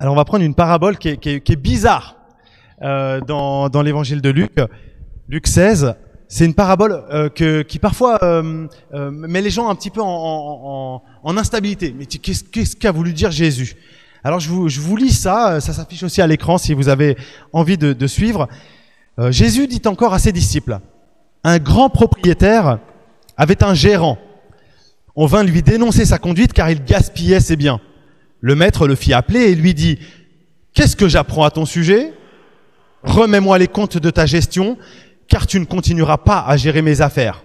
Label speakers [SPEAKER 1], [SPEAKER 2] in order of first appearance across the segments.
[SPEAKER 1] Alors on va prendre une parabole qui est, bizarre euh, dans, l'évangile de Luc, Luc 16. C'est une parabole euh, qui parfois euh, met les gens un petit peu en, instabilité. Mais qu'est-ce qu'a voulu dire Jésus? Alors je vous, lis ça, ça s'affiche aussi à l'écran si vous avez envie de, suivre. Jésus dit encore à ses disciples, un grand propriétaire avait un gérant. On vint lui dénoncer sa conduite car il gaspillait ses biens. Le maître le fit appeler et lui dit, Qu'est-ce que j'apprends à ton sujet? Remets-moi les comptes de ta gestion, car tu ne continueras pas à gérer mes affaires.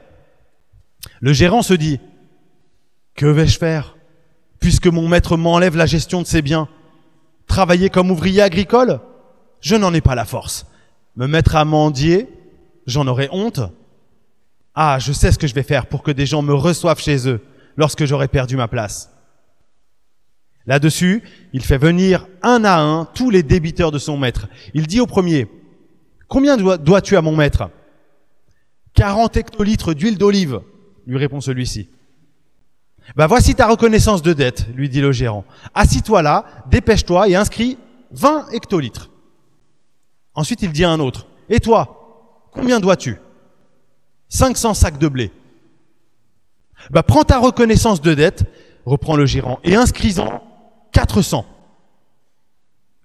[SPEAKER 1] Le gérant se dit, Que vais-je faire Puisque mon maître m'enlève la gestion de ses biens? Travailler comme ouvrier agricole? Je n'en ai pas la force. Me mettre à mendier? J'en aurai honte. Ah, je sais ce que je vais faire pour que des gens me reçoivent chez eux lorsque j'aurai perdu ma place. Là-dessus, il fait venir un à un tous les débiteurs de son maître. Il dit au premier, Combien dois- dois-tu à mon maître 40 hectolitres d'huile d'olive, lui répond celui-ci. Bah voici ta reconnaissance de dette, lui dit le gérant. Assis-toi là, dépêche-toi et inscris 20 hectolitres. Ensuite, il dit à un autre, Et toi, combien dois-tu 500 sacs de blé. Bah prends ta reconnaissance de dette, reprend le gérant, et inscris-en 400.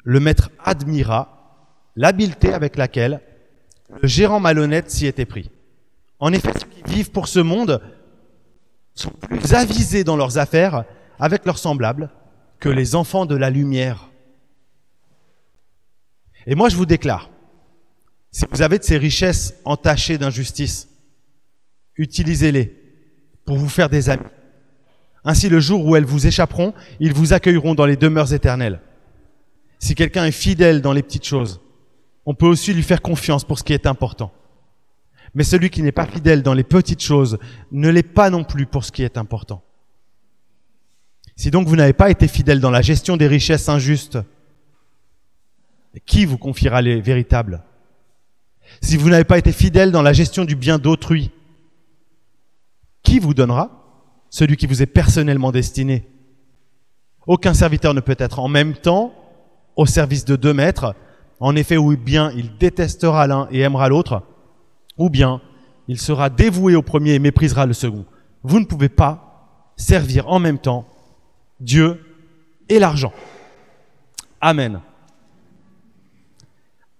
[SPEAKER 1] Le maître admira l'habileté avec laquelle le gérant malhonnête s'y était pris. En effet, ceux qui vivent pour ce monde sont plus avisés dans leurs affaires avec leurs semblables que les enfants de la lumière. Et moi, je vous déclare, si vous avez de ces richesses entachées d'injustice, utilisez-les pour vous faire des amis. Ainsi, le jour où elles vous échapperont, ils vous accueilleront dans les demeures éternelles. Si quelqu'un est fidèle dans les petites choses, on peut aussi lui faire confiance pour ce qui est important. Mais celui qui n'est pas fidèle dans les petites choses ne l'est pas non plus pour ce qui est important. Si donc vous n'avez pas été fidèle dans la gestion des richesses injustes, qui vous confiera les véritables? Si vous n'avez pas été fidèle dans la gestion du bien d'autrui, qui vous donnera? Celui qui vous est personnellement destiné Aucun serviteur ne peut être en même temps au service de deux maîtres. En effet, ou bien il détestera l'un et aimera l'autre, ou bien il sera dévoué au premier et méprisera le second. Vous ne pouvez pas servir en même temps Dieu et l'argent. Amen.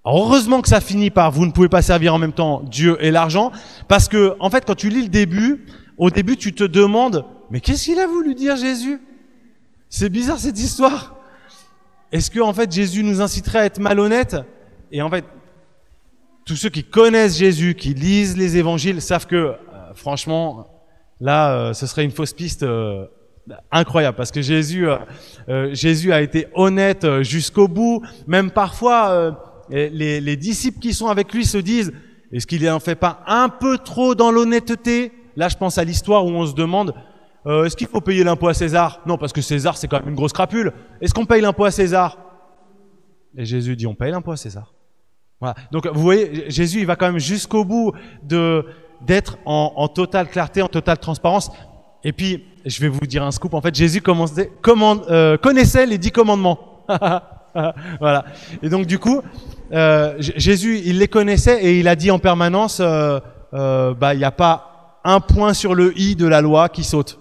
[SPEAKER 1] Heureusement que ça finit par vous ne pouvez pas servir en même temps Dieu et l'argent, parce que en fait, quand tu lis le début, au début, tu te demandes, mais qu'est-ce qu'il a voulu dire Jésus? C'est bizarre cette histoire. Est-ce que en fait Jésus nous inciterait à être malhonnêtes? Et en fait, tous ceux qui connaissent Jésus, qui lisent les évangiles, savent que, euh, franchement, là, euh, ce serait une fausse piste euh, incroyable, parce que Jésus, Jésus a été honnête jusqu'au bout. Même parfois, les, les disciples qui sont avec lui se disent, est-ce qu'il n'en fait pas un peu trop dans l'honnêteté? Là, je pense à l'histoire où on se demande, euh, est-ce qu'il faut payer l'impôt à César? Non, parce que César, c'est quand même une grosse crapule. Est-ce qu'on paye l'impôt à César? Et Jésus dit, on paye l'impôt à César. Voilà. Donc, vous voyez, Jésus, il va quand même jusqu'au bout de d'être en, en totale clarté, en totale transparence. Et puis, je vais vous dire un scoop. En fait, Jésus commençait- euh, connaissait les dix commandements. voilà. Et donc, du coup, euh, Jésus, il les connaissait et il a dit en permanence, euh, euh, bah, il n'y a pas un point sur le i de la loi qui saute.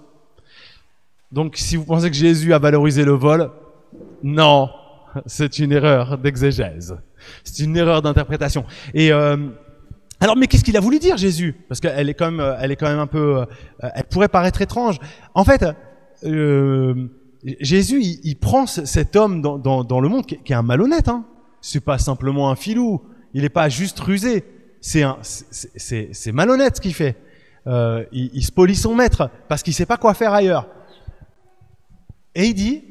[SPEAKER 1] Donc, si vous pensez que Jésus a valorisé le vol, non, c'est une erreur d'exégèse. C'est une erreur d'interprétation. Et euh, alors, mais qu'est-ce qu'il a voulu dire Jésus? Parce qu'elle est quand même, elle est quand même un peu, euh, elle pourrait paraître étrange. En fait, euh, Jésus, il, prend ce- cet homme dans, le monde qui, est- un malhonnête. Hein. C'est pas simplement un filou. Il n'est pas juste rusé. C'est c'est malhonnête ce qu'il fait. Euh, il, il spolie son maître parce qu'il sait pas quoi faire ailleurs. Et il dit,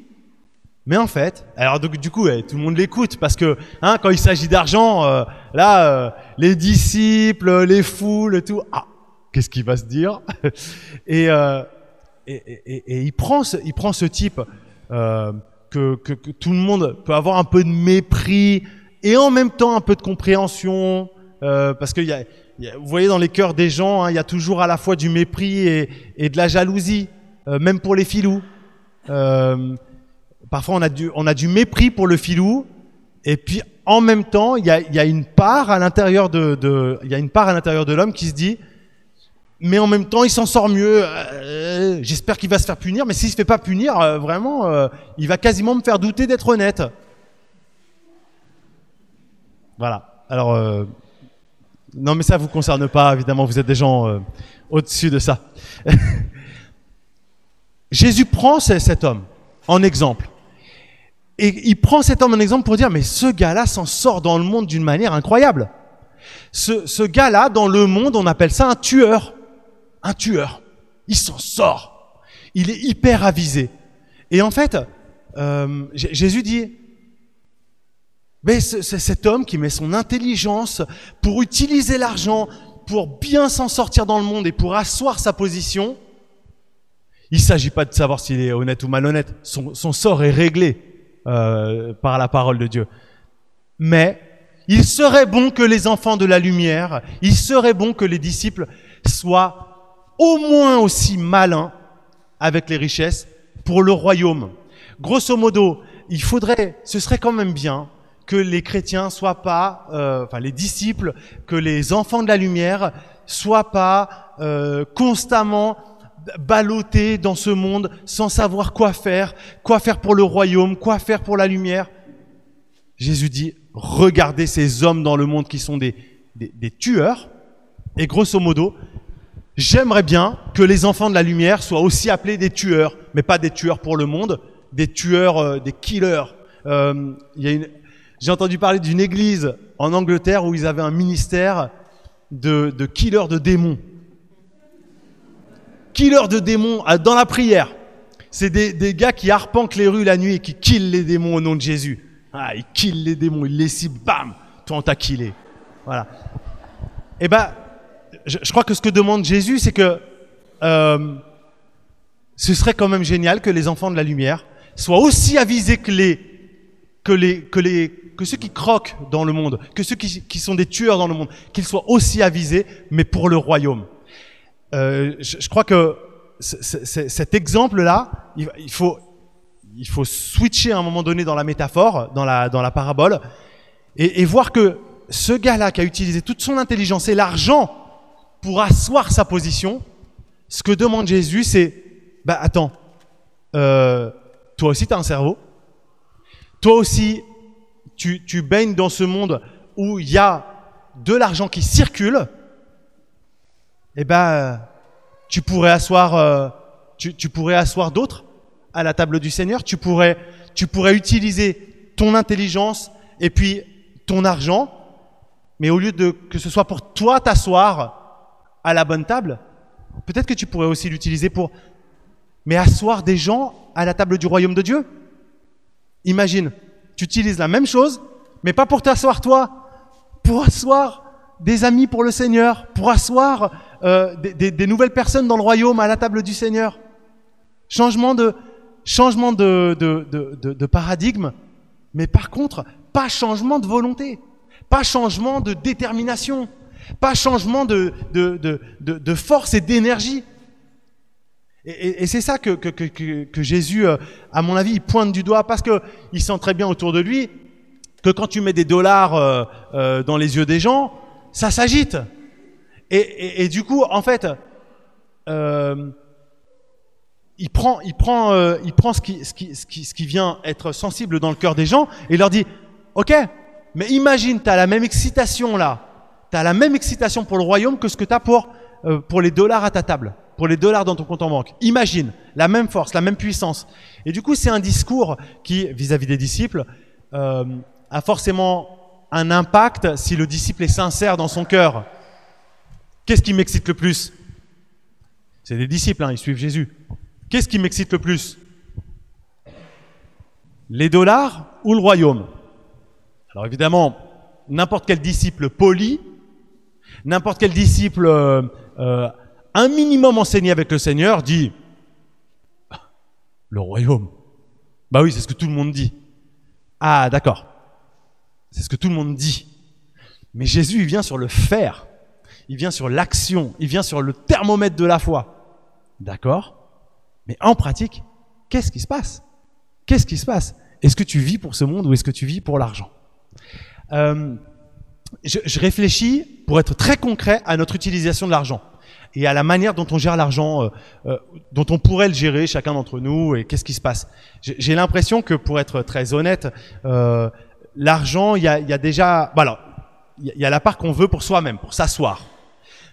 [SPEAKER 1] mais en fait, alors donc, du coup, eh, tout le monde l'écoute parce que hein, quand il s'agit d'argent, euh, là, euh, les disciples, les foules, tout, ah, qu'est-ce qu'il va se dire et, euh, et, et, et- il prend ce, il prend ce type euh, que, que, que tout le monde peut avoir un peu de mépris et en même temps un peu de compréhension euh, parce qu'il y a- vous voyez dans les cœurs des gens, hein, il y a toujours à la fois du mépris et, de la jalousie, euh, même pour les filous. Euh, parfois on a du, mépris pour le filou, et puis en même temps, il y a, une part à l'intérieur de, de, y a une part à l'intérieur de l'homme qui se dit, mais en même temps, il s'en sort mieux. Euh, J'espère qu'il va se faire punir, mais s'il se fait pas punir, vraiment, il va quasiment me faire douter d'être honnête. Voilà. Alors, non, mais ça vous concerne pas, évidemment. Vous êtes des gens euh, au-dessus de ça. Jésus prend ce- cet homme en exemple. Et il prend cet homme en exemple pour dire, mais ce gars-là s'en sort dans le monde d'une manière incroyable. Ce, ce gars-là, dans le monde, on appelle ça un tueur. Un tueur. Il s'en sort. Il est hyper avisé. Et en fait, euh, Jésus dit, mais cet homme qui met son intelligence pour utiliser l'argent, pour bien s'en sortir dans le monde et pour asseoir sa position. Il s'agit pas de savoir s'il est honnête ou malhonnête. Son, son sort est réglé euh, par la parole de Dieu. Mais il serait bon que les enfants de la lumière, il serait bon que les disciples soient au moins aussi malins avec les richesses pour le royaume. Grosso modo, il faudrait, ce serait quand même bien que les chrétiens soient pas, euh, enfin les disciples, que les enfants de la lumière soient pas euh, constamment ballottés dans ce monde sans savoir quoi faire, quoi faire pour le royaume, quoi faire pour la lumière. Jésus dit, regardez ces hommes dans le monde qui sont des, des, tueurs. Et grosso modo, j'aimerais bien que les enfants de la lumière soient aussi appelés des tueurs, mais pas des tueurs pour le monde, des tueurs, euh, des killers. Il y a une, j'ai entendu parler d'une église en Angleterre où ils avaient un ministère de, killers de démons. Killers de démons dans la prière. C'est des, gars qui arpentent les rues la nuit et qui killent les démons au nom de Jésus. Ah, ils killent les démons, ils les ciblent, bam, toi on t'a killé. Voilà. Eh ben, je, je crois que ce que demande Jésus, c'est que euh, ce serait quand même génial que les enfants de la lumière soient aussi avisés que les que les que les que ceux qui croquent dans le monde, que ceux qui, sont des tueurs dans le monde, qu'ils soient aussi avisés, mais pour le royaume. Euh, je, crois que cet exemple-là, il, faut il faut switcher à un moment donné dans la métaphore, dans la dans la parabole, et, et voir que ce gars-là qui a utilisé toute son intelligence et l'argent pour asseoir sa position, ce que demande Jésus, c'est, bah attends, euh, toi aussi tu as un cerveau, toi aussi tu, tu baignes dans ce monde où il y a de l'argent qui circule, et ben tu pourrais asseoir, euh, tu, tu pourrais asseoir d'autres à la table du Seigneur, tu pourrais, tu pourrais utiliser ton intelligence et puis ton argent, mais au lieu de que ce soit pour toi t'asseoir à la bonne table, peut-être que tu pourrais aussi l'utiliser pour, mais asseoir des gens à la table du royaume de Dieu. Imagine, tu utilises la même chose, mais pas pour t'asseoir toi, pour asseoir des amis pour le Seigneur, pour asseoir euh, des, nouvelles personnes dans le royaume à la table du Seigneur. Changement de, changement de, de, de, paradigme, mais par contre, pas changement de volonté, pas changement de détermination, pas changement de, de force et d'énergie. Et, c'est ça que, que, que, Jésus, euh, à mon avis, il pointe du doigt parce que il sent très bien autour de lui que quand tu mets des dollars euh, euh, dans les yeux des gens, ça s'agite. Et, et, du coup, en fait, il prend, il prend, euh, il prend ce qui, ce, qui, ce, qui, vient être sensible dans le cœur des gens et leur dit, ok, mais imagine, tu as la même excitation là, tu as la même excitation pour le royaume que ce que tu as pour, pour les dollars à ta table, pour les dollars dans ton compte en banque. Imagine, la même force, la même puissance. Et du coup, c'est un discours qui, vis-à-vis des disciples, euh, a forcément un impact si le disciple est sincère dans son cœur. Qu'est-ce qui m'excite le plus? C'est des disciples, hein, ils suivent Jésus. Qu'est-ce qui m'excite le plus? Les dollars ou le royaume? Alors évidemment, n'importe quel disciple poli, n'importe quel disciple euh, euh, un minimum enseigné avec le Seigneur dit le royaume. Bah oui, c'est ce que tout le monde dit. Ah d'accord. C'est ce que tout le monde dit. Mais Jésus, il vient sur le faire. Il vient sur l'action. Il vient sur le thermomètre de la foi. D'accord mais en pratique, qu'est-ce qui se passe? Qu'est-ce qui se passe? Est-ce que tu vis pour ce monde ou est-ce que tu vis pour l'argent? Euh, je, je, réfléchis, pour être très concret, à notre utilisation de l'argent et à la manière dont on gère l'argent, euh, euh, dont on pourrait le gérer chacun d'entre nous et qu'est-ce qui se passe. J'ai l'impression que, pour être très honnête, euh, l'argent, il y a, y a, déjà, voilà, il y a la part qu'on veut pour soi-même, pour s'asseoir,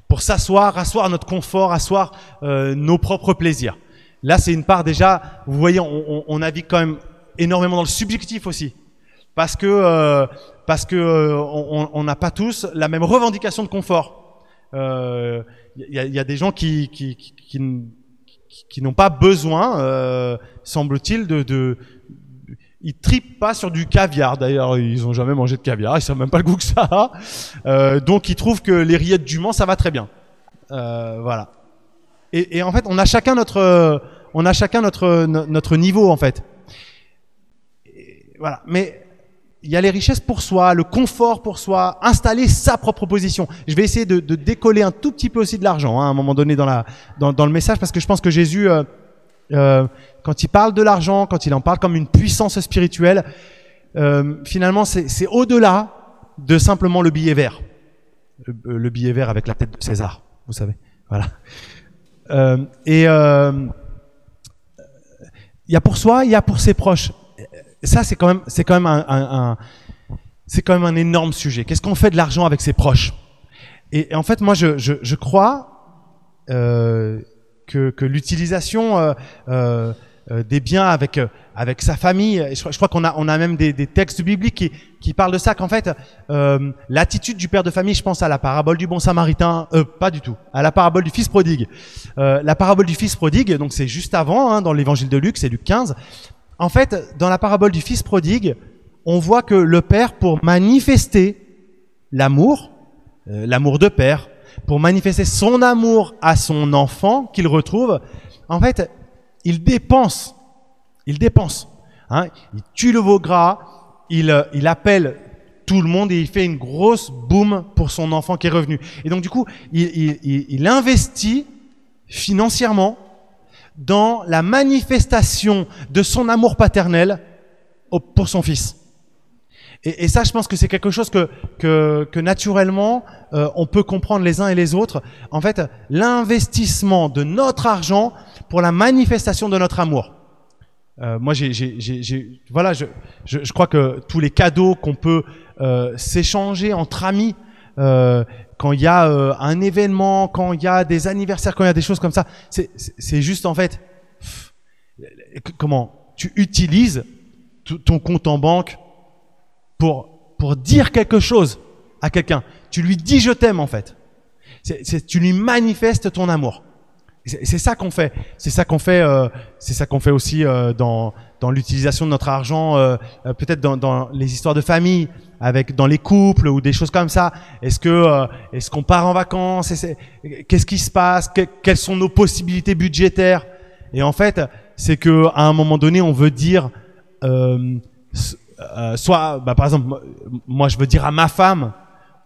[SPEAKER 1] pour s'asseoir, asseoir notre confort, asseoir euh, nos propres plaisirs. Là, c'est une part déjà, vous voyez, on, on, navigue quand même énormément dans le subjectif aussi, parce que euh, parce que euh, on n'a pas tous la même revendication de confort. Il euh, y, a, des gens qui n'ont pas besoin, euh, semble-t-il, de, de ils tripent pas sur du caviar. D'ailleurs, ils ont jamais mangé de caviar. Ils savent même pas le goût que ça a. Euh, donc, ils trouvent que les rillettes du Mans, ça va très bien. Voilà. Et, en fait, on a chacun notre, on a chacun notre niveau en fait. Voilà. Mais il y a les richesses pour soi, le confort pour soi, installer sa propre position. Je vais essayer de, de décoller un tout petit peu aussi de l'argent hein, à un moment donné dans, la, dans, dans, le message, parce que je pense que Jésus, euh, euh, quand il parle de l'argent, quand il en parle comme une puissance spirituelle, euh, finalement c'est au-delà de simplement le billet vert. Le, le, billet vert avec la tête de César, vous savez. Voilà. Euh, et il y a pour soi, il y a pour ses proches ça, c'est quand même, c'est quand même un, un, un c'est quand même un énorme sujet. Qu'est-ce qu'on fait de l'argent avec ses proches? Et, et, en fait, moi, je, je, je crois euh, que, que l'utilisation euh, euh, des biens avec avec sa famille, je, je crois qu'on a on a même des, des textes bibliques qui, qui parlent de ça. Qu'en fait, euh, l'attitude du père de famille, je pense à la parabole du bon Samaritain, euh, pas du tout, à la parabole du fils prodigue. Euh, la parabole du fils prodigue, donc c'est juste avant, hein, dans l'évangile de Luc, c'est Luc 15. En fait, dans la parabole du fils prodigue, on voit que le père, pour manifester l'amour, euh, l'amour de père, pour manifester son amour à son enfant qu'il retrouve, en fait, il dépense. Il dépense. Hein. Il tue le veau gras, il, euh, il appelle tout le monde et il fait une grosse boum pour son enfant qui est revenu. Et donc du coup, il, il, il investit financièrement dans la manifestation de son amour paternel pour son fils. Et, et ça, je pense que c'est quelque chose que, que, que naturellement, euh, on peut comprendre les uns et les autres. En fait, l'investissement de notre argent pour la manifestation de notre amour. Euh, moi, j'ai, voilà, je, je, je, crois que tous les cadeaux qu'on peut euh, s'échanger entre amis, quand il y a euh, un événement, quand il y a des anniversaires, quand il y a des choses comme ça, c'est juste en fait, comment tu utilises ton compte en banque pour pour dire quelque chose à quelqu'un. Tu lui dis je t'aime en fait. c'est tu lui manifestes ton amour. C'est ça qu'on fait. C'est ça qu'on fait. Euh, c'est ça qu'on fait aussi euh, dans dans l'utilisation de notre argent, euh, euh peut-être dans, dans les histoires de famille, avec dans les couples ou des choses comme ça. Est-ce que euh, est-ce qu'on part en vacances? Qu'est-ce qui se passe? Que, Quelles sont nos possibilités budgétaires? Et en fait, c'est que à un moment donné, on veut dire euh, soit, bah, par exemple, moi je veux dire à ma femme,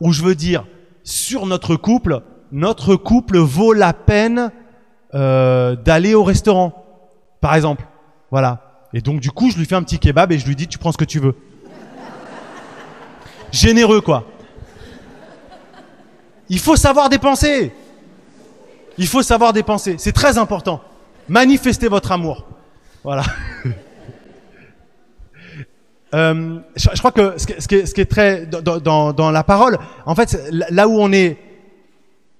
[SPEAKER 1] ou je veux dire sur notre couple, notre couple vaut la peine euh, d'aller au restaurant, par exemple. Voilà. Et donc du coup, je lui fais un petit kebab et je lui dis, tu prends ce que tu veux. Généreux, quoi. Il faut savoir dépenser. Il faut savoir dépenser. C'est très important. Manifestez votre amour. Voilà. euh, je, crois que ce, qui est, très dans, la parole, en fait, là où on est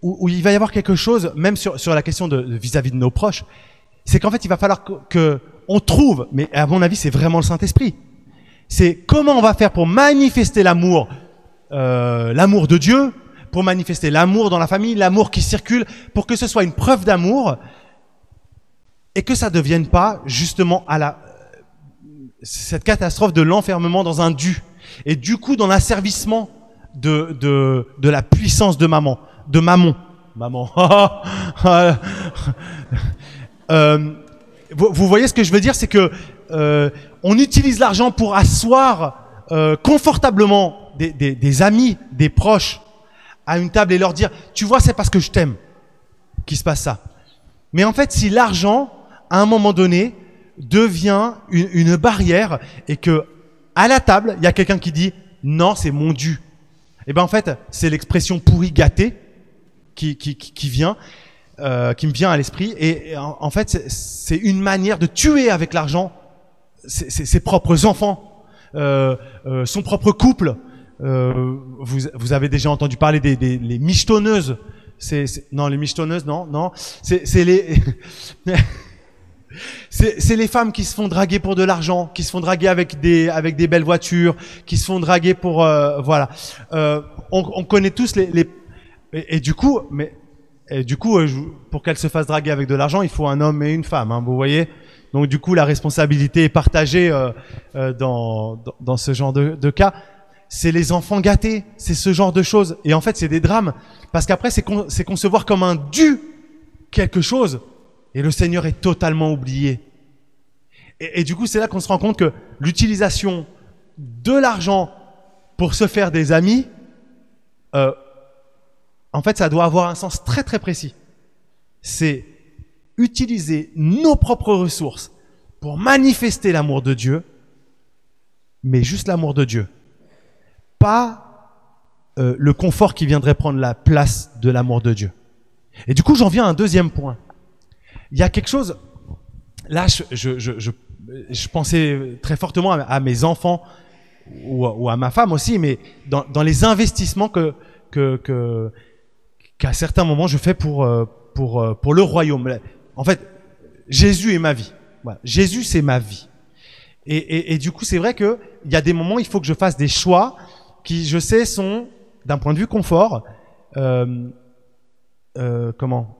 [SPEAKER 1] où, il va y avoir quelque chose, même sur, la question vis-à-vis -vis de nos proches, c'est qu'en fait, il va falloir que, que, on trouve, mais à mon avis, c'est vraiment le Saint-Esprit. C'est comment on va faire pour manifester l'amour, euh, l'amour de Dieu, pour manifester l'amour dans la famille, l'amour qui circule, pour que ce soit une preuve d'amour et que ça devienne pas justement à la cette catastrophe de l'enfermement dans un dû et du coup dans l'asservissement de, de, de la puissance de maman de maman. Maman. euh, vous, vous, voyez ce que je veux dire, c'est que euh, on utilise l'argent pour asseoir euh, confortablement des, amis, des proches à une table et leur dire, tu vois, c'est parce que je t'aime qu'il se passe ça. Mais en fait, si l'argent, à un moment donné, devient une, barrière et que à la table, il y a quelqu'un qui dit non, c'est mon dû. Et ben en fait, c'est l'expression pourri gâté qui, vient, euh, qui me vient à l'esprit. Et, en, fait, c'est une manière de tuer avec l'argent ses, ses- ses propres enfants, euh, euh, son propre couple. Euh, vous, vous avez déjà entendu parler des, des les michetonneuses. C'est, non, les michetonneuses, non, non. C'est, les c'est, les femmes qui se font draguer pour de l'argent, qui se font draguer avec des avec des belles voitures, qui se font draguer pour euh, voilà. Euh, on, on connaît tous les, les et, du coup, mais et du coup, euh, pour qu'elle se fasse draguer avec de l'argent, il faut un homme et une femme. Hein, vous voyez. Donc du coup, la responsabilité est partagée euh, euh, dans, dans dans ce genre de, cas. C'est les enfants gâtés, c'est ce genre de choses. Et en fait, c'est des drames parce qu'après, c'est con- concevoir comme un dû quelque chose et le Seigneur est totalement oublié. Et, et du coup, c'est là qu'on se rend compte que l'utilisation de l'argent pour se faire des amis, euh, en fait, ça doit avoir un sens très très précis. C'est utiliser nos propres ressources pour manifester l'amour de Dieu, mais juste l'amour de Dieu. Pas euh, le confort qui viendrait prendre la place de l'amour de Dieu. Et du coup, j'en viens à un deuxième point. Il y a quelque chose. Là, je, pensais très fortement à, mes enfants ou, à- ma femme aussi, mais dans, les investissements que qu'à certains moments je fais pour euh, pour euh, pour le royaume. En fait, Jésus est ma vie. Jésus c'est ma vie. Et, du coup, c'est vrai que il y a des moments, où il faut que je fasse des choix qui, je sais, sont d'un point de vue confort. Euh, euh, comment?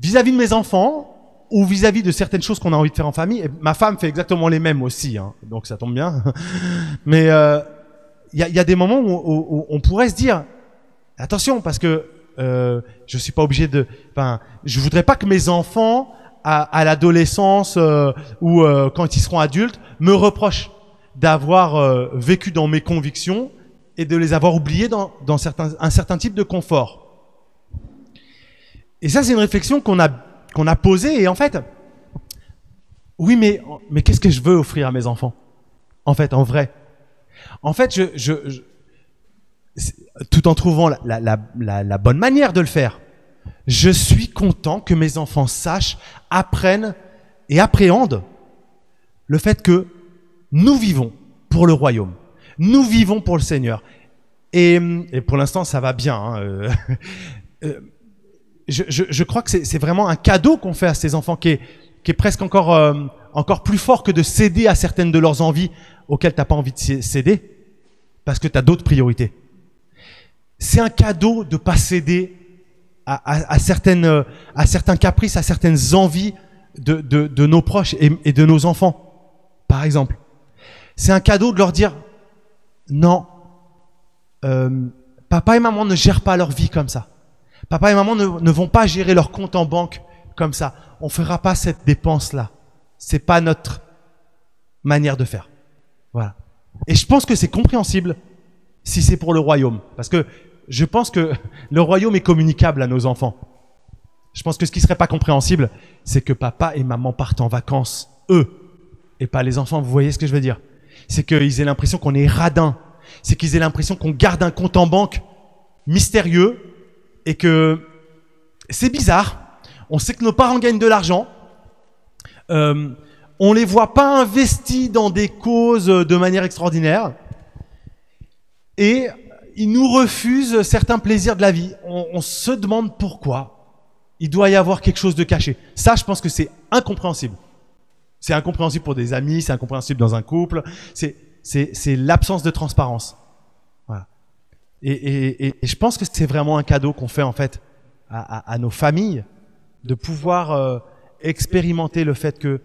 [SPEAKER 1] Vis-à-vis de mes enfants ou vis-à-vis de certaines choses qu'on a envie de faire en famille. Et ma femme fait exactement les mêmes aussi, hein, donc ça tombe bien. Mais euh, il y, a, des moments où on pourrait se dire attention parce que euh, je suis pas obligé de. Enfin, je voudrais pas que mes enfants à, l'adolescence euh, ou euh, quand ils seront adultes me reprochent d'avoir vécu dans mes convictions et de les avoir oubliés dans, un certain type de confort. Et ça, c'est une réflexion qu'on a, qu'on a posée. Et en fait, oui, mais, mais qu'est-ce que je veux offrir à mes enfants? En fait, en vrai. En fait, je, tout en trouvant la, bonne manière de le faire, je suis content que mes enfants sachent, apprennent et appréhendent le fait que nous vivons pour le royaume. Nous vivons pour le Seigneur. Et, pour l'instant, ça va bien. hein, euh, euh, je, crois que c'est vraiment un cadeau qu'on fait à ces enfants qui est, presque encore, euh, encore plus fort que de céder à certaines de leurs envies auxquelles t'as pas envie de cé- céder parce que tu as d'autres priorités. C'est un cadeau de pas céder à, certaines, euh, à certains caprices, à certaines envies de, nos proches et, de nos enfants, par exemple. C'est un cadeau de leur dire non, euh, papa et maman ne gèrent pas leur vie comme ça. Papa et maman ne, ne vont pas gérer leur compte en banque comme ça. On fera pas cette dépense-là. C'est pas notre manière de faire. Voilà. Et je pense que c'est compréhensible si c'est pour le royaume. Parce que je pense que le royaume est communicable à nos enfants. Je pense que ce qui serait pas compréhensible, c'est que papa et maman partent en vacances, eux, et pas les enfants. Vous voyez ce que je veux dire? C'est qu'ils aient l'impression qu'on est radin. C'est qu'ils aient l'impression qu'on garde un compte en banque mystérieux et que c'est bizarre. On sait que nos parents gagnent de l'argent. Euh, on les voit pas investis dans des causes de manière extraordinaire. Et ils nous refusent certains plaisirs de la vie. On, on se demande pourquoi. Il doit y avoir quelque chose de caché. Ça, je pense que c'est incompréhensible. C'est incompréhensible pour des amis, c'est incompréhensible dans un couple. C'est, l'absence de transparence. Voilà. Et, et, et, et je pense que c'est vraiment un cadeau qu'on fait en fait à, à, à nos familles de pouvoir euh, expérimenter le fait que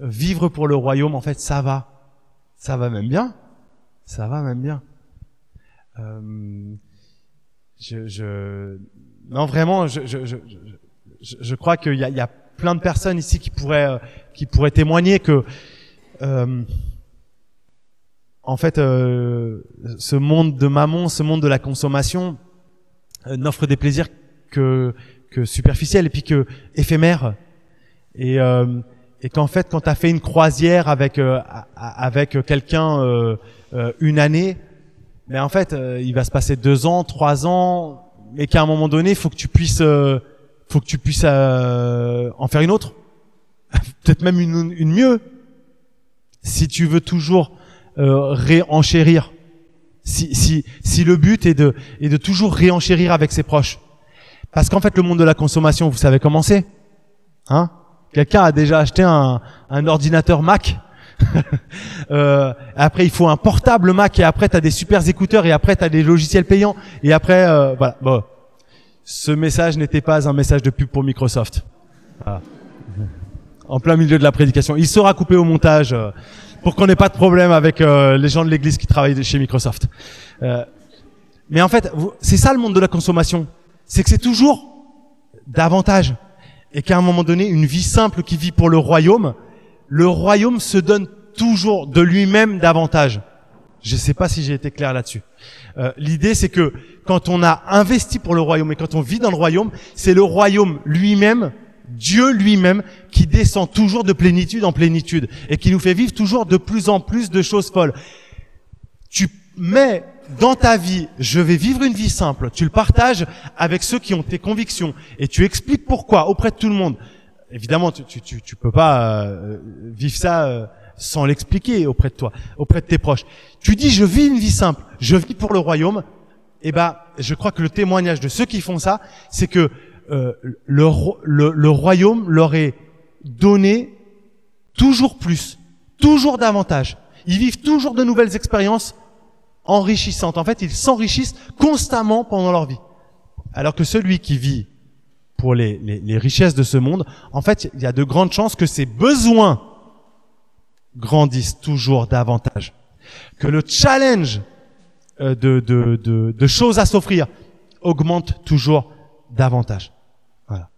[SPEAKER 1] vivre pour le royaume, en fait, ça va, ça va même bien, ça va même bien. Euh, je, je, non vraiment, je, je, je, je, crois qu'il y a, il y a plein de personnes ici qui pourraient, euh, qui pourraient témoigner que, euh, en fait, euh, ce monde de maman, ce monde de la consommation, euh, n'offre des plaisirs que, que superficiels et puis que éphémères. et, et qu'en fait, quand tu as fait une croisière avec avec quelqu'un une année, mais en fait, il va se passer deux ans, trois ans, et qu'à un moment donné, faut que tu puisses, faut que tu puisses en faire une autre, peut-être même une, une mieux, si tu veux toujours réenchérir. Si, si, si le but est de, est de toujours réenchérir avec ses proches. Parce qu'en fait, le monde de la consommation, vous savez comment c'est Hein? Quelqu'un a déjà acheté un, un ordinateur Mac euh, après, il faut un portable Mac et après, tu des super écouteurs et après, tu des logiciels payants et après, euh, voilà. Bon, ce message n'était pas un message de pub pour Microsoft. En plein milieu de la prédication. Il sera coupé au montage euh, pour qu'on n'ait pas de problème avec euh, les gens de l'église qui travaillent chez Microsoft. Euh, mais en fait, c'est ça le monde de la consommation. C'est que c'est toujours davantage et qu'à un moment donné, une vie simple qui vit pour le royaume, le royaume se donne toujours de lui-même davantage. Je ne sais pas si j'ai été clair là-dessus. Euh, L'idée, c'est que quand on a investi pour le royaume et quand on vit dans le royaume, c'est le royaume lui-même, Dieu lui-même, qui descend toujours de plénitude en plénitude et qui nous fait vivre toujours de plus en plus de choses folles. Tu mets dans ta vie, je vais vivre une vie simple. Tu le partages avec ceux qui ont tes convictions et tu expliques pourquoi auprès de tout le monde. Évidemment, tu tu tu, peux pas euh, vivre ça euh, sans l'expliquer auprès de toi, auprès de tes proches. Tu dis je vis une vie simple, je vis pour le royaume. Eh ben, je crois que le témoignage de ceux qui font ça, c'est que euh, le, le, le royaume leur est donné toujours plus, toujours davantage. Ils vivent toujours de nouvelles expériences enrichissantes. En fait, ils s'enrichissent constamment pendant leur vie. Alors que celui qui vit pour les, les, les, richesses de ce monde, en fait, il y a de grandes chances que ses besoins grandissent toujours davantage. Que le challenge euh, de, de, de, de choses à s'offrir augmente toujours davantage. Voilà.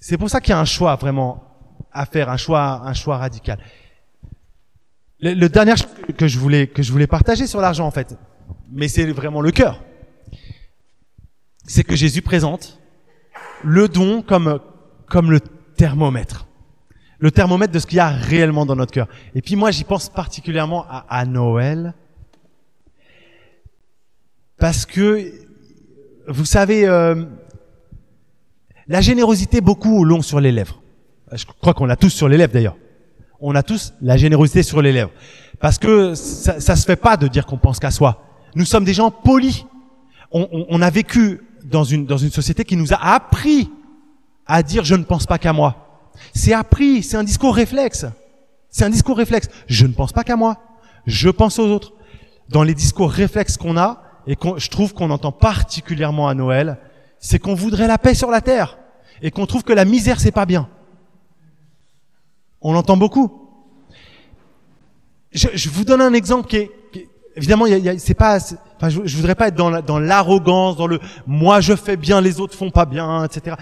[SPEAKER 1] C'est pour ça qu'il y a un choix vraiment à faire, un choix, un choix radical. Le, dernier chose que je voulais que je voulais partager sur l'argent en fait, mais c'est vraiment le cœur, c'est que Jésus présente le don comme comme le thermomètre, le thermomètre de ce qu'il y a réellement dans notre cœur. Et puis moi j'y pense particulièrement à, à Noël parce que vous savez euh, la générosité beaucoup long sur les lèvres. Je crois qu'on l'a tous sur les lèvres d'ailleurs on a tous la générosité sur les lèvres. Parce que ça, ça se fait pas de dire qu'on pense qu'à soi. Nous sommes des gens polis. On, a vécu dans une, dans une société qui nous a appris à dire je ne pense pas qu'à moi. C'est appris, c'est un discours réflexe. C'est un discours réflexe. Je ne pense pas qu'à moi. Je pense aux autres. Dans les discours réflexes qu'on a, et qu'on, je trouve qu'on entend particulièrement à Noël, c'est qu'on voudrait la paix sur la terre. Et qu'on trouve que la misère c'est pas bien. On l'entend beaucoup. Je, je, vous donne un exemple qui est, évidemment, c'est pas, enfin, je, je, voudrais pas être dans l'arrogance, dans le moi je fais bien, les autres font pas bien, etc.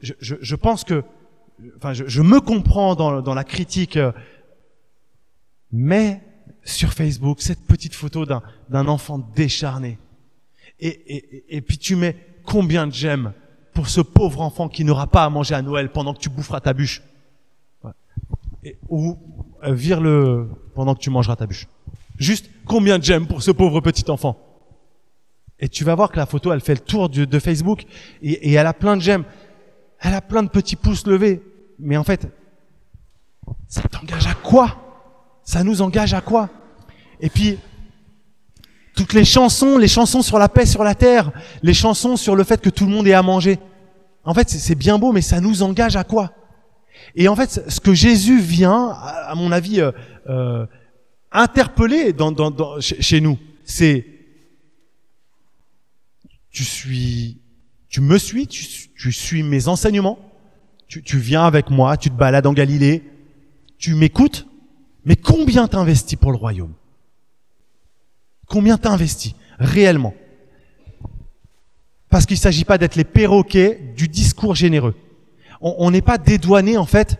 [SPEAKER 1] Je, je pense que, enfin, je, me comprends dans, dans la critique, mais sur Facebook, cette petite photo d'un d'un enfant décharné, et, et, et puis tu mets combien de j'aime pour ce pauvre enfant qui n'aura pas à manger à Noël pendant que tu boufferas ta bûche ou euh, vire-le pendant que tu mangeras ta bûche. Juste combien j'aime pour ce pauvre petit enfant. Et tu vas voir que la photo, elle fait le tour de, Facebook et, elle a plein de j'aime. Elle a plein de petits pouces levés. Mais en fait, ça t'engage à quoi? Ça nous engage à quoi? Et puis, toutes les chansons, les chansons sur la paix sur la terre, les chansons sur le fait que tout le monde ait à manger. En fait, c'est bien beau, mais ça nous engage à quoi? Et en fait, ce que Jésus vient, à mon avis, euh, euh interpeller dans, dans, chez nous, c'est tu suis, tu me suis, tu, suis mes enseignements, tu, viens avec moi, tu te balades en Galilée, tu m'écoutes, mais combien t'investis pour le royaume? Combien t'investis réellement? Parce qu'il ne s'agit pas d'être les perroquets du discours généreux. On n'est pas dédouané en fait.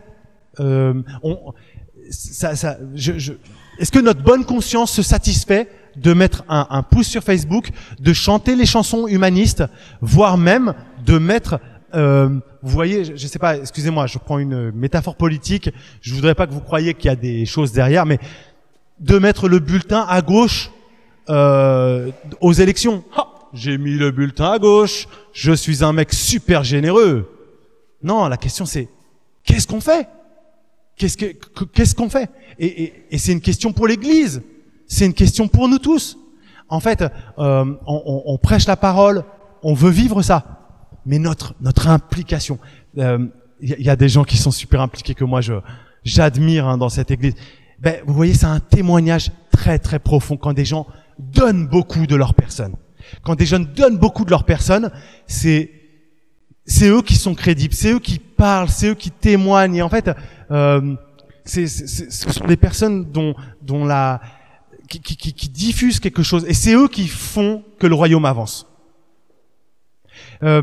[SPEAKER 1] Euh, Est-ce que notre bonne conscience se satisfait de mettre un, pouce sur Facebook, de chanter les chansons humanistes, voire même de mettre euh, vous voyez, je, je sais pas, excusez-moi, je prends une métaphore politique. Je voudrais pas que vous croyiez qu'il y a des choses derrière, mais de mettre le bulletin à gauche euh, aux élections. J'ai mis le bulletin à gauche. Je suis un mec super généreux. Non, la question c'est qu'est-ce qu'on fait? Qu'est-ce que que- qu'est-ce qu'on fait? Et, et- et c'est une question pour l'Église. C'est une question pour nous tous. En fait, euh, on, on- on prêche la parole, on veut vivre ça, mais notre notre implication. euh, Il y, a- il y a des gens qui sont super impliqués que moi je j'admire hein, dans cette Église. Ben, vous voyez, c'est un témoignage très très profond quand des gens donnent beaucoup de leur personne. Quand des jeunes donnent beaucoup de leur personne, c'est c'est eux qui sont crédibles, c'est eux qui parlent, c'est eux qui témoignent. Et en fait, euh, ce sont des personnes dont, dont la, qui, qui, qui- diffusent quelque chose. Et c'est eux qui font que le royaume avance. Euh,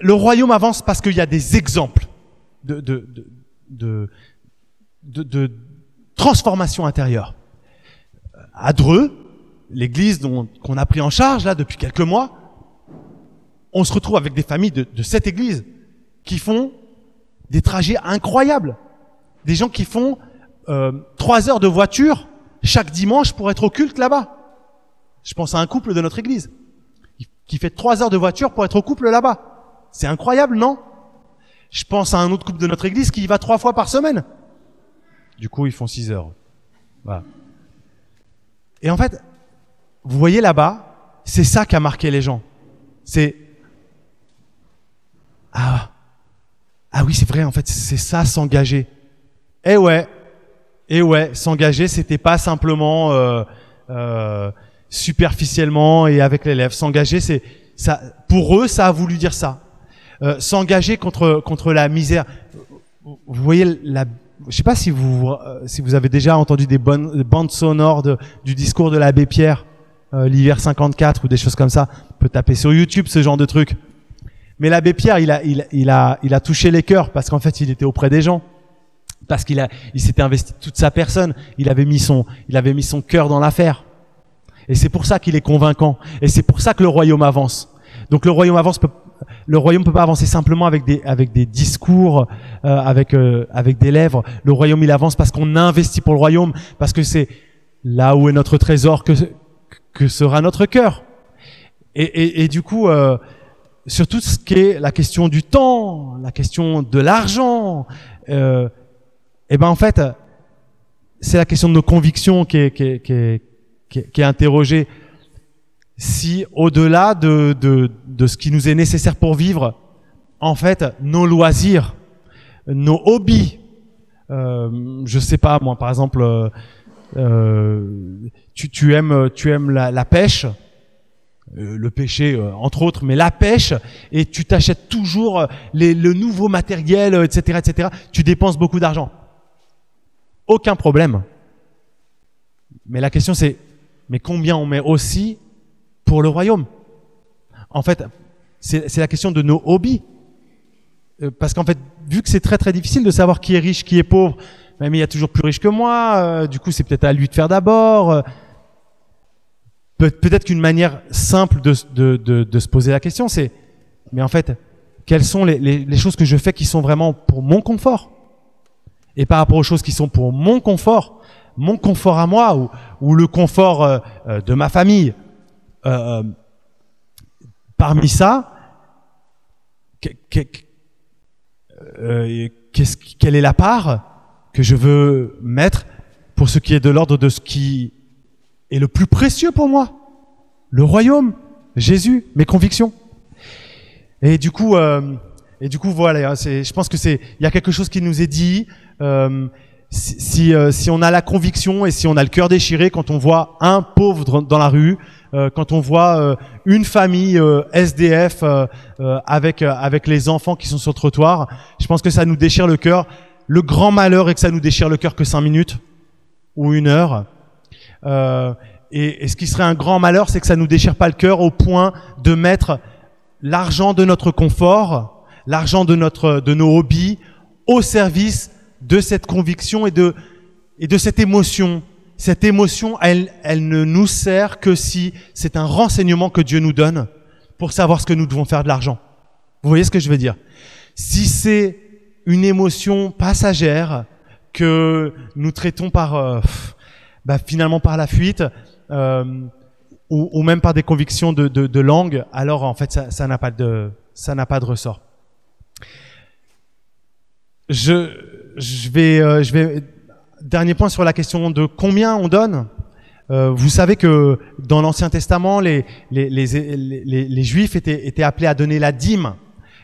[SPEAKER 1] le royaume avance parce qu'il y a des exemples de, de, de, de, de- transformation intérieure. À Dreux, l'église qu'on a pris en charge là depuis quelques mois, on se retrouve avec des familles de, de cette église qui font des trajets incroyables. Des gens qui font euh, trois heures de voiture chaque dimanche pour être au culte là-bas. Je pense à un couple de notre église qui fait trois heures de voiture pour être au couple là-bas. C'est incroyable, non? Je pense à un autre couple de notre église qui y va trois fois par semaine. Du coup, ils font six heures. Voilà. Et en fait, vous voyez là-bas, c'est ça qui a marqué les gens. C'est ah ah oui, c'est vrai. En fait, c'est ça s'engager. Eh ouais, eh ouais, s'engager, c'était pas simplement euh, euh, superficiellement et avec les lèvres. S'engager, c'est ça. Pour eux, ça a voulu dire ça. Euh, s'engager contre contre la misère. Vous voyez la. Je sais pas si vous euh, si vous avez déjà entendu des bonnes des bandes sonores de, du discours de l'abbé Pierre euh, l'hiver 54 ou des choses comme ça. On peut taper sur YouTube ce genre de trucs. Mais l'abbé Pierre, il a, il, il a, il a touché les cœurs parce qu'en fait, il était auprès des gens, parce qu'il a, il s'était investi toute sa personne. Il avait mis son, il avait mis son cœur dans l'affaire. Et c'est pour ça qu'il est convaincant. Et c'est pour ça que le royaume avance. Donc le royaume avance. peut- le royaume peut pas avancer simplement avec des, avec des discours, euh, avec, euh, avec des lèvres. Le royaume, il avance parce qu'on investit pour le royaume, parce que c'est là où est notre trésor que, que sera notre cœur. Et, et, et du coup. Euh, sur tout ce qui est la question du temps, la question de l'argent, euh, et ben en fait, c'est la question de nos convictions qui est, interrogée. Si au-delà de, de, de ce qui nous est nécessaire pour vivre, en fait, nos loisirs, nos hobbies, euh, je sais pas moi, par exemple, euh, euh, tu, tu aimes, tu aimes la, pêche, le péché euh, entre autres, mais la pêche, et tu t'achètes toujours euh, les, le nouveau matériel, euh, etc., etc. Tu dépenses beaucoup d'argent. Aucun problème. Mais la question c'est, mais combien on met aussi pour le royaume? En fait, c'est la question de nos hobbies. Euh, Parce qu'en fait, vu que c'est très très difficile de savoir qui est riche, qui est pauvre, mais il y a toujours plus riche que moi, euh, du coup c'est peut-être à lui de faire d'abord. euh, Peut- Peut-être qu'une manière simple de, de, de, de se poser la question, c'est, mais en fait, quelles sont les, les, les choses que je fais qui sont vraiment pour mon confort? Et par rapport aux choses qui sont pour mon confort, mon confort à moi ou, ou le confort euh, euh, de ma famille, euh, parmi ça, euh, quelle est la part que je veux mettre pour ce qui est de l'ordre de ce qui est le plus précieux pour moi Le royaume, Jésus, mes convictions. Et du coup, euh, et du coup, voilà, hein, je pense que c'est, il y a quelque chose qui nous est dit. euh, si, si, euh, si on a la conviction et si on a le cœur déchiré quand on voit un pauvre dans- la rue, euh, quand on voit euh, une famille euh, SDF euh, avec avec les enfants qui sont sur le trottoir, je pense que ça nous déchire le cœur. Le grand malheur est que ça nous déchire le cœur que cinq minutes ou une heure. Euh, et, et ce qui serait un grand malheur, c'est que ça nous déchire pas le cœur au point de mettre l'argent de notre confort, l'argent de notre de nos hobbies au service de cette conviction et de et de cette émotion. Cette émotion, elle elle ne nous sert que si c'est un renseignement que Dieu nous donne pour savoir ce que nous devons faire de l'argent. Vous voyez ce que je veux dire? Si c'est une émotion passagère que nous traitons par euh, bah, finalement par la fuite euh, ou, même par des convictions de, langue, alors en fait ça n'a pas de ça n'a pas de ressort. Je je vais euh, je vais dernier point sur la question de combien on donne. Euh, vous savez que dans l'Ancien Testament, les, les, les, les, Juifs étaient, étaient appelés à donner la dîme,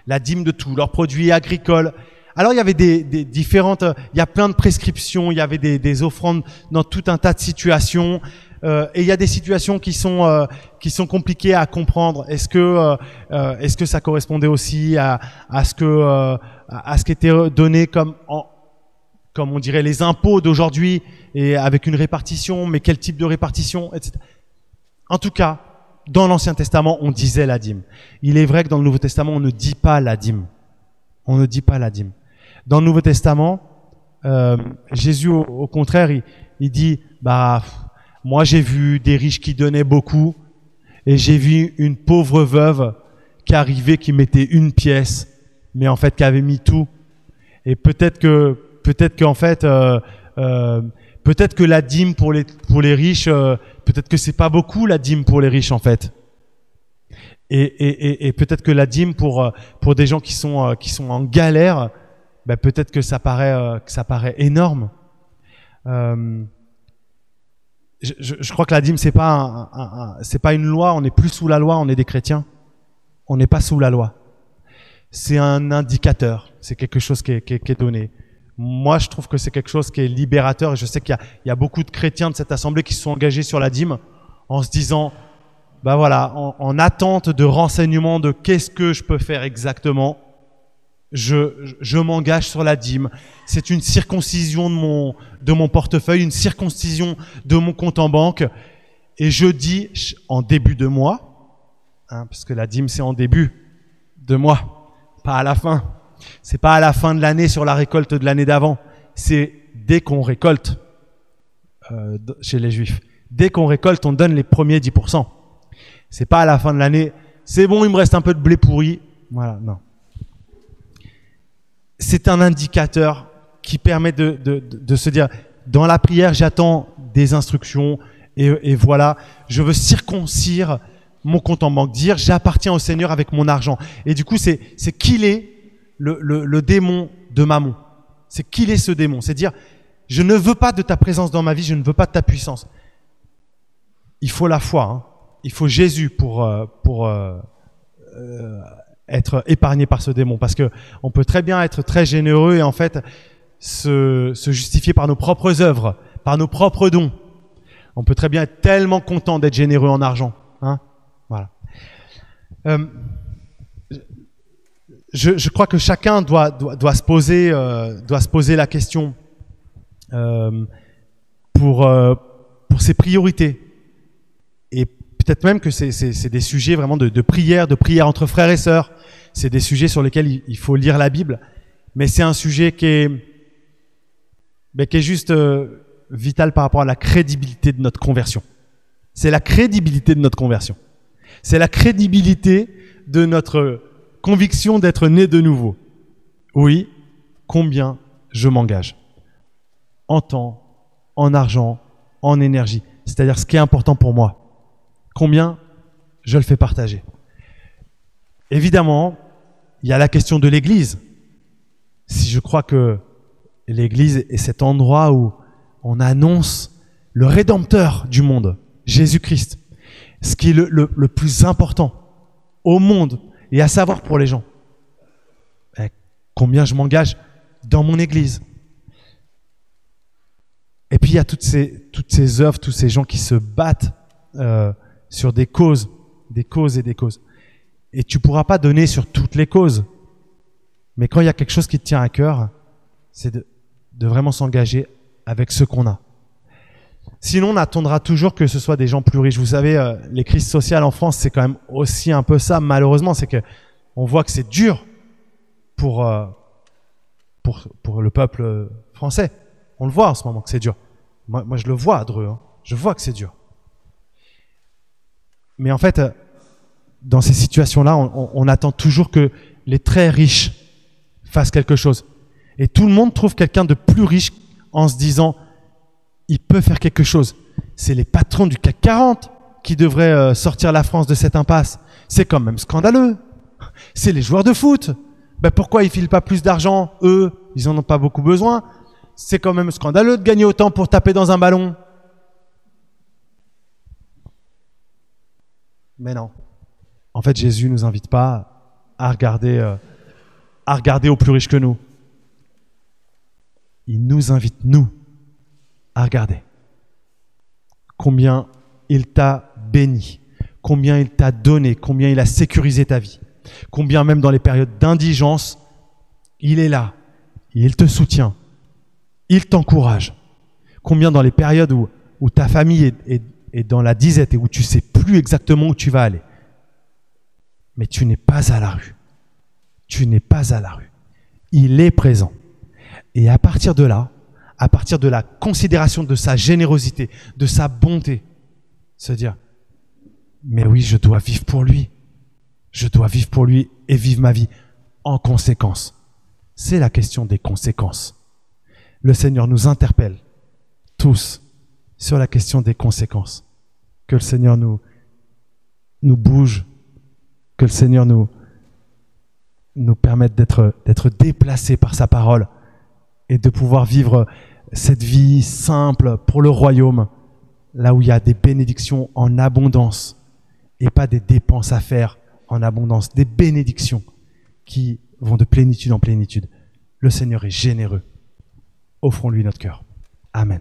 [SPEAKER 1] la dîme de tous leurs produits agricoles. Alors il y avait des, des, différentes, il y a plein de prescriptions, il y avait des, des offrandes dans tout un tas de situations, euh, et il y a des situations qui sont euh, qui sont compliquées à comprendre. Est-ce que euh, euh est-ce que ça correspondait aussi à, à ce que euh, à ce qui était donné comme en, comme on dirait les impôts d'aujourd'hui et avec une répartition, mais quel type de répartition, etc. En tout cas, dans l'Ancien Testament, on disait la dîme. Il est vrai que dans le Nouveau Testament, on ne dit pas la dîme. On ne dit pas la dîme. Dans le Nouveau Testament, euh, Jésus, au, contraire, il, dit, bah, moi j'ai vu des riches qui donnaient beaucoup, et j'ai vu une pauvre veuve qui arrivait, qui mettait une pièce, mais en fait qui avait mis tout. Et peut-être que, peut-être qu'en fait, euh, euh, peut-être que la dîme pour les pour les riches, euh, peut-être que c'est pas beaucoup la dîme pour les riches en fait. Et, et, et, et peut-être que la dîme pour pour des gens qui sont qui sont en galère, ben peut-être que ça paraît euh, que ça paraît énorme. Euh, je, je, crois que la dîme c'est pas un, un, c'est pas une loi. On n'est plus sous la loi. On est des chrétiens. On n'est pas sous la loi. C'est un indicateur. C'est quelque chose qui est, qui, est, qui est, donné. Moi, je trouve que c'est quelque chose qui est libérateur. Et je sais qu'il y, y, a beaucoup de chrétiens de cette assemblée qui se sont engagés sur la dîme en se disant, ben voilà, en, en attente de renseignements de qu'est-ce que je peux faire exactement je, m'engage sur la dîme. C'est une circoncision de mon, de mon portefeuille, une circoncision de mon compte en banque. Et je dis en début de mois, hein, parce que la dîme c'est en début de mois, pas à la fin. C'est pas à la fin de l'année sur la récolte de l'année d'avant. C'est dès qu'on récolte euh, chez les Juifs. Dès qu'on récolte, on donne les premiers 10%. C'est pas à la fin de l'année. C'est bon, il me reste un peu de blé pourri. Voilà, non c'est un indicateur qui permet de, de, se dire, dans la prière, j'attends des instructions et, voilà, je veux circoncire mon compte en banque, dire j'appartiens au Seigneur avec mon argent. Et du coup, c'est qu'il est le, démon de Mammon. C'est qu'il est ce démon. C'est dire, je ne veux pas de ta présence dans ma vie, je ne veux pas de ta puissance. Il faut la foi. Hein. Il faut Jésus pour euh, euh, euh, être épargné par ce démon parce que on peut très bien être très généreux et en fait se, justifier par nos propres œuvres, par nos propres dons. On peut très bien être tellement content d'être généreux en argent, hein Voilà. Euh, je, crois que chacun doit, euh, se poser la question euh, pour ses priorités peut-être même que c'est des sujets vraiment de, prière, de prière entre frères et sœurs. C'est des sujets sur lesquels il, faut lire la Bible, mais c'est un sujet qui est, mais qui est juste euh, vital par rapport à la crédibilité de notre conversion. C'est la crédibilité de notre conversion. C'est la crédibilité de notre conviction d'être né de nouveau. Oui, combien je m'engage En temps, en argent, en énergie. C'est-à-dire ce qui est important pour moi combien je le fais partager. Évidemment, il y a la question de l'Église. Si je crois que l'Église est cet endroit où on annonce le Rédempteur du monde, Jésus-Christ, ce qui est le, plus important au monde et à savoir pour les gens. Eh, combien je m'engage dans mon Église. Et puis il y a toutes ces, toutes œuvres, tous ces gens qui se battent euh, sur des causes, des causes et des causes. Et tu pourras pas donner sur toutes les causes. Mais quand il y a quelque chose qui te tient à cœur, c'est de, vraiment s'engager avec ce qu'on a. Sinon, on attendra toujours que ce soit des gens plus riches. Vous savez, euh, les crises sociales en France, c'est quand même aussi un peu ça, malheureusement. C'est que on voit que c'est dur pour, euh, pour, pour le peuple français. On le voit en ce moment que c'est dur. Moi, moi, je le vois à Dreux. Hein. Je vois que c'est dur. Mais en fait, dans ces situations-là, on, on, attend toujours que les très riches fassent quelque chose. Et tout le monde trouve quelqu'un de plus riche en se disant, il peut faire quelque chose. C'est les patrons du CAC 40 qui devraient euh, sortir la France de cette impasse. C'est quand même scandaleux. C'est les joueurs de foot. Ben pourquoi ils filent pas plus d'argent Eux, ils en ont pas beaucoup besoin. C'est quand même scandaleux de gagner autant pour taper dans un ballon. Mais non. En fait, Jésus nous invite pas à regarder, euh, à regarder aux plus riches que nous. Il nous invite, nous, à regarder combien il t'a béni, combien il t'a donné, combien il a sécurisé ta vie, combien même dans les périodes d'indigence, il est là, il te soutient, il t'encourage, combien dans les périodes où, ta famille est dans la disette et où tu sais plus exactement où tu vas aller, mais tu n'es pas à la rue, tu n'es pas à la rue, il est présent. Et à partir de là, à partir de la considération de sa générosité, de sa bonté, se dire, mais oui, je dois vivre pour lui. Je dois vivre pour lui et vivre ma vie en conséquence. C'est la question des conséquences. Le Seigneur nous interpelle tous sur la question des conséquences. Que le Seigneur nous, nous bouge, que le Seigneur nous, permette d'être, d'être déplacés par sa parole et de pouvoir vivre cette vie simple pour le royaume, là où il y a des bénédictions en abondance et pas des dépenses à faire en abondance, des bénédictions qui vont de plénitude en plénitude. Le Seigneur est généreux. Offrons-lui notre cœur. Amen.